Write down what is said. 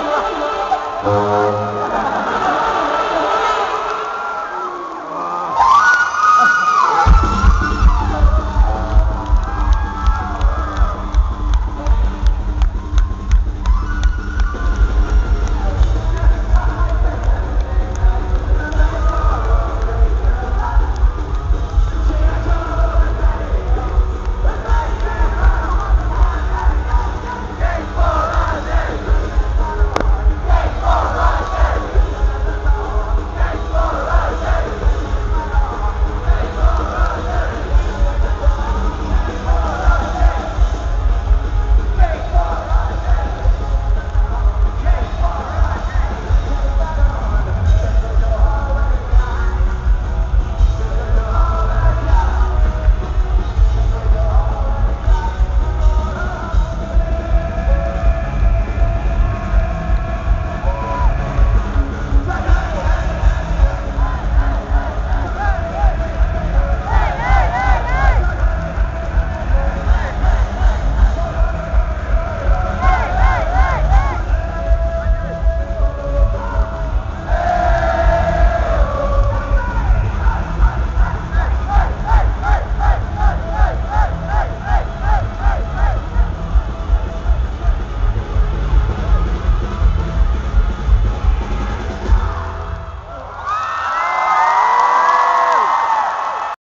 Allah.